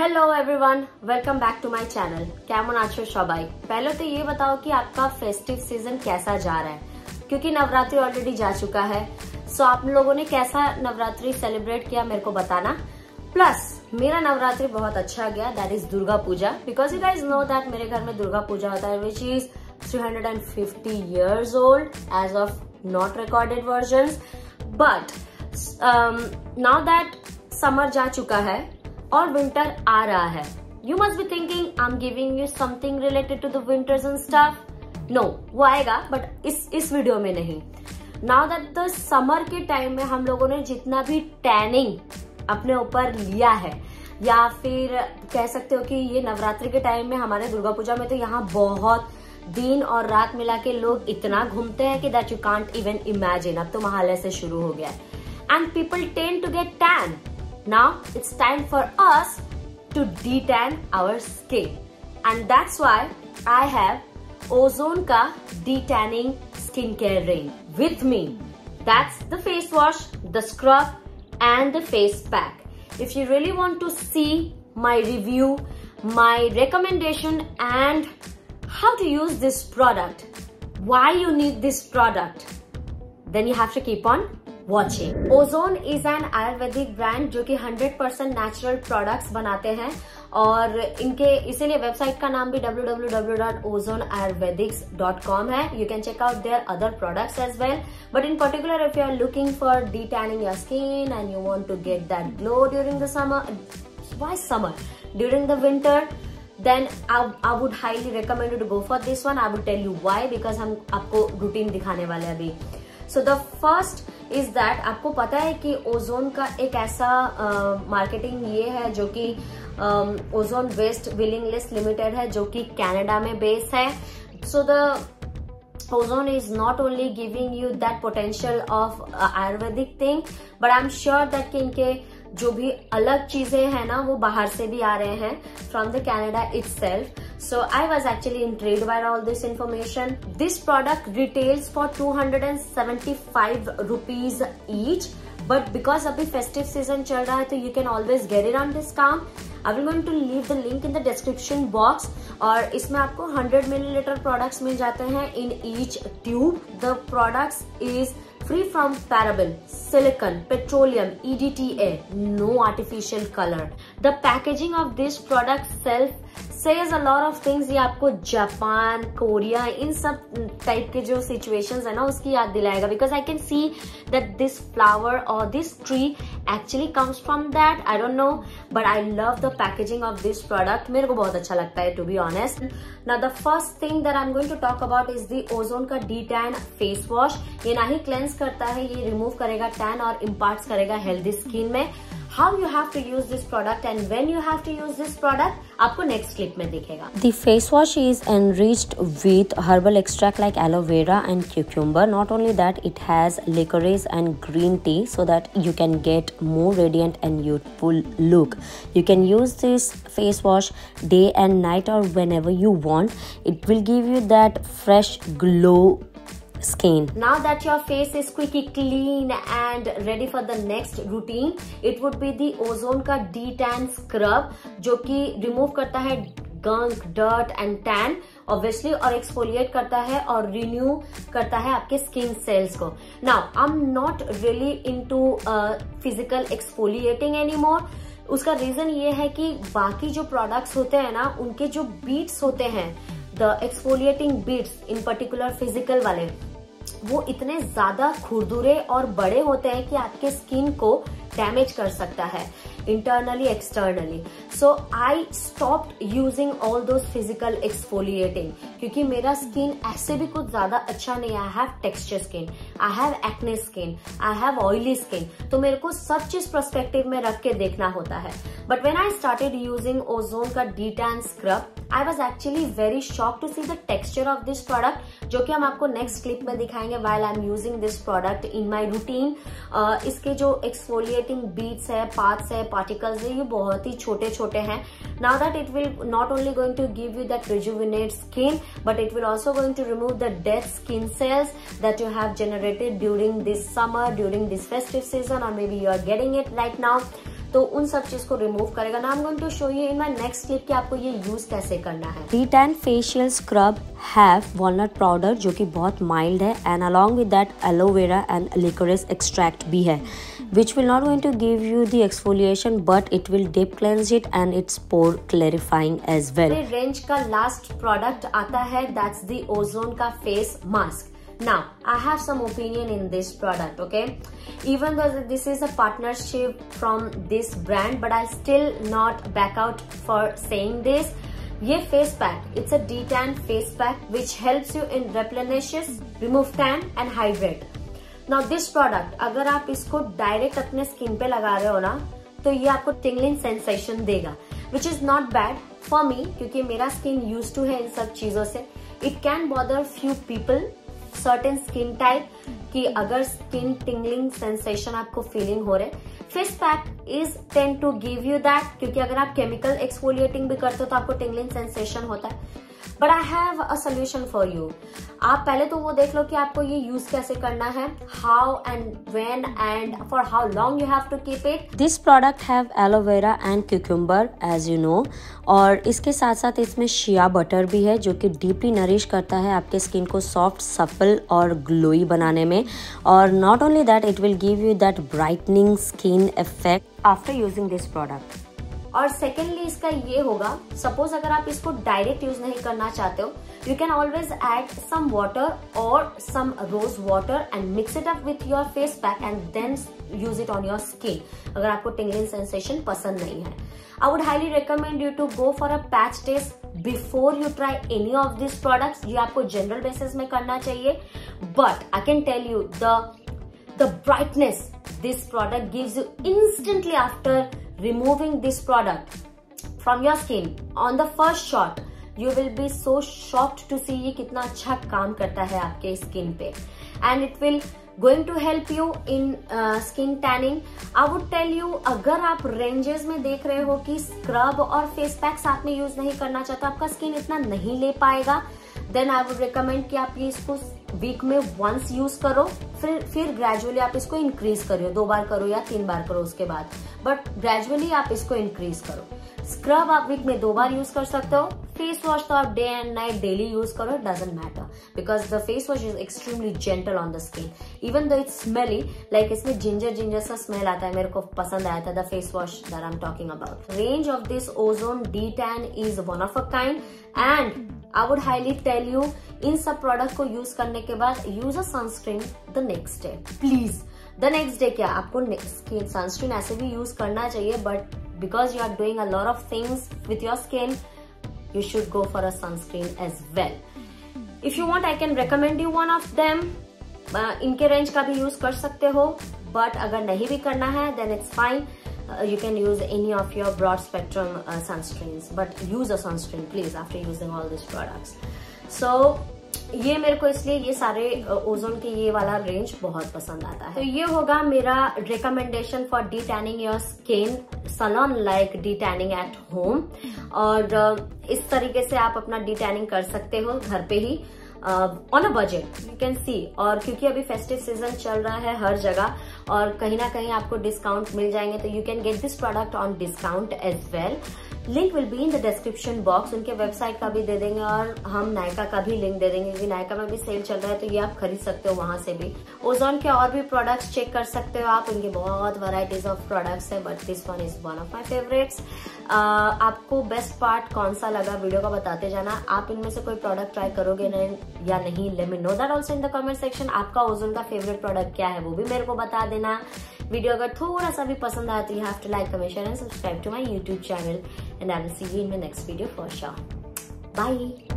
hello everyone welcome back to my channel কেমন আছো সবাই पहले तो ये बताओ कि आपका फेस्टिव सीजन कैसा जा रहा है क्योंकि नवरात्रि ऑलरेडी जा चुका है सो आप लोगों ने कैसा नवरात्रि सेलिब्रेट किया मेरे को बताना प्लस मेरा नवरात्रि बहुत अच्छा गया that is Durga Puja because you guys know that मेरे घर में दुर्गा पूजा होता है which is 350 years old as of not recorded versions but um, now that summer जा चुका है और विंटर आ रहा है। You must be thinking I am giving you something related to the winters and stuff no वो आएगा but इस इस वीडियो में नहीं। नाउ दैट द समर के टाइम में हम लोगों ने जितना भी टैनिंग अपने ऊपर लिया है, या फिर कह सकते हो कि ये नवरात्रि के टाइम में हमारे दुर्गा पूजा में तो यहाँ बहुत दिन और रात मिला के लोग इतना घूमते हैं कि that you can't even imagine अब तो महालय से शुरू हो गया and people tend to get tan Now it's time for us to detan our skin. And that's why I have Ozone ka detanning skincare range with me. That's the face wash, the scrub and the face pack. If you really want to see my review, my recommendation and how to use this product, why you need this product, then you have to keep on watching Ozone is an ayurvedic brand जो कि 100% percent natural products बनाते हैं और इनके, इसीलिए website का नाम भी www.ozonayurvedics.com है। You can check out their other products as well but in particular if you are looking for de tanning your skin and you want to get that glow during the summer why summer during the winter I would highly recommend you to go for this one. I would tell you why, because हम आपको routine दिखाने वाले अभी। So the first is that आपको पता है कि ozone का एक ऐसा मार्केटिंग uh, ये है जो कि Ozone west willing list limited है जो कि कनाडा में बेस है। So the Ozone is not only giving you that potential of ayurvedic thing but I am sure that कि इनके uh, जो भी अलग चीज़ें हैं ना, वो बाहर से भी आ रहे हैं from the Canada itself so I was actually in trade wire all this information this product retails for two hundred and seventy five rupees each but because अभी फेस्टिव सीज़न चल रहा है तो you can always get in on this काम I will going to leave the link in the description box और इसमें आपको hundred millilitre products मिल जाते हैं in each tube the products is free from paraben, silicon, petroleum, EDTA, no artificial color. The packaging of this product self says a lot of things ये आपको Japan Korea इन सब type के जो situations है ना, उसकी याद दिलाएगा। Because I can see that this flower और this tree actually comes from that I don't know but I love the packaging of this product मेरे को बहुत अच्छा लगता है टू बी ऑनेस्ट ना the first thing that I am going to talk about is the Ozone का de tan face wash ये ना ही क्लेंस करता है, ये रिमूव करेगा टैन और इम्पार्ट करेगा हेल्दी स्किन में। How you have to use this product and when you have to use this product आपको next clip में दिखेगा The face wash is enriched with herbal extract like aloe vera and cucumber. Not only that, it has licorice and green tea so that you can get more radiant and youthful look. You can use this face wash day and night or whenever you want. It will give you that fresh glow skin. Now that your face is squeaky clean and ready for the next routine, it would be the Ozone का D-Tan Scrub जो कि remove करता है gunk dirt and tan obviously और exfoliate करता है और renew करता है आपके स्किन सेल्स को now I am not really into physical exfoliating any उसका रीजन ये है कि बाकी जो प्रोडक्ट्स होते हैं ना उनके जो बीट्स होते हैं the exfoliating beads in particular physical वाले वो इतने ज़्यादा खुरदुरे और बड़े होते हैं कि आपके स्किन को डैमेज कर सकता है। Internally, externally. So, i stopped using all those physical exfoliating क्योंकि मेरा स्किन ऐसे भी कुछ ज़्यादा अच्छा नहीं I have texture skin I have acne skin I have oily skin तो मेरे को सब चीज़ परस्पेक्टिव में रख के देखना होता है। But when I started using Ozone का de tan scrub I was actually very shock to see the texture of this product जो कि हम आपको नेक्स्ट क्लिप में दिखाएँगे while I am using this product in my routine इसके जो exfoliating beads है पार्ट्स है पार्टिकल्स है, ये बहुत ही छोटे छोटे हैं। Now that it will not only going to give you that rejuvenate skin but it will also going to remove the dead skin cells that you have generated during this summer during this festive season और maybe you are getting it right now तो उन सब चीज़ को remove करेगा। ना I going to show you in my next clip कि आपको ये यूज़ कैसे करना है? De tan facial scrub have walnut powder जो कि बहुत माइल्ड है and along with that aloe vera and liquorice extract भी है which will not going to give you the exfoliation but it will deep cleanse it and it's pore clarifying as well. Range का last product आता है that's the Ozone का face mask Now, I have some opinion in this product, okay? Even though this is a partnership from this brand, but I still not back out for saying this. ये face pack it's a de tan face pack which helps you in replenishes remove tan and hydrate now this product अगर आप इसको direct अपने skin पे लगा रहे हो ना तो ये आपको टिंगलिंग सेंसेशन देगा which is not bad for me क्योंकि मेरा स्किन यूज़ टू है इन सब चीज़ों से it can bother few people certain skin type कि अगर स्किन टिंगलिंग सेंसेशन आपको फीलिंग हो रहे face pack is tend to give you that क्योंकि अगर आप केमिकल एक्सफोलिएटिंग भी करते हो तो आपको टिंगलिंग सेंसेशन होता है। But I have a solution for you आप पहले तो वो देख लो कि आपको ये यूज़ कैसे करना है how and when and for how long you have to keep it this product have aloe vera and cucumber as you know और इसके साथ साथ इसमें शिया बटर भी है जो कि डीपली नरिश करता है आपके स्किन को सॉफ्ट सफल और ग्लोई बनाने में. और not only that it will give you that brightening skin effect after using this product और सेकेंडली इसका ये होगा सपोज़ अगर आप इसको डायरेक्ट यूज़ नहीं करना चाहते हो you can always add some water और some rose water and mix it up with your face pack and then use it on your skin अगर आपको टिंगलिंग सेंसेशन पसंद नहीं है। I would highly recommend you to go for a patch test before you try any of this products ये आपको general basis में करना चाहिए। But I can tell you the the brightness this product gives you instantly after removing this product from your skin on the first shot you will be so shocked to see ये कितना अच्छा काम करता है आपके skin पे and it will going to help you in uh, skin tanning I would tell you अगर आप रेंजेस में देख रहे हो कि स्क्रब और फेस पैक साथ में यूज़ नहीं करना चाहता आपका स्किन इतना नहीं ले पाएगा देन आई वुड रिकमेंड कि आप ये इसको वीक में वंस यूज़ करो, फिर फिर ग्रेजुअली आप इसको इंक्रीज करो दो बार करो या तीन बार करो उसके बाद। बट ग्रेजुअली आप इसको इंक्रीज करो। स्क्रब आप वीक में दो बार यूज़ कर सकते हो। फेस वॉश तो आप day and night daily use करो it doesn't matter because the face wash is extremely gentle on the skin even though it's smelly like इसमें जिंजर जिंजर सा स्मेल आता है, मेरे को पसंद आया था the face wash that I am talking about range of this Ozone detan is one of a kind and I would highly tell you इन सब प्रोडक्ट को यूज़ करने के बाद use a sunscreen the next day please the next day क्या? आपको skin sunscreen ऐसे भी use करना चाहिए but because you are doing a lot of things with your skin you should go for a sunscreen as well if you want I can recommend you one of them इनके range का भी use कर सकते हो but अगर नहीं भी करना है then it's fine you can use any of your broad spectrum uh, sunscreens but use a sunscreen please after using all these products. So ये मेरे को इसलिए ये सारे ओजोन के ये वाला रेंज बहुत पसंद आता है। तो ये होगा मेरा recommendation for detanning your skin salon like detanning at home और इस तरीके से आप अपना डी टैनिंग कर सकते हो घर पे ही। On a budget you can see और क्योंकि अभी फेस्टिव सीज़न चल रहा है हर जगह, और कहीं ना कहीं आपको डिस्काउंट मिल जाएँगे तो you can get this product on discount as well link will be in the description box उनके वेबसाइट का भी दे देंगे, और हम नायका का भी लिंक दे देंगे, क्योंकि नायका में भी सेल चल रहा है तो ये आप खरीद सकते हो वहाँ से भी. ओजोन के और भी प्रोडक्ट्स चेक कर सकते हो आप, उनके बहुत वराइटीज ऑफ़ प्रोडक्ट्स है but this one is one of my favourites आपको बेस्ट पार्ट कौन सा लगा वीडियो का बताते जाना. आप इनमें से कोई प्रोडक्ट ट्राई करोगे या नहीं let me know that also in the comment section आपका ओजोन का फेवरेट प्रोडक्ट क्या है, वो भी मेरे को बता देना। वीडियो अगर थोड़ा सा भी पसंद तो you have to like comment share and subscribe to my YouTube channel and I will see you in my next video for sure bye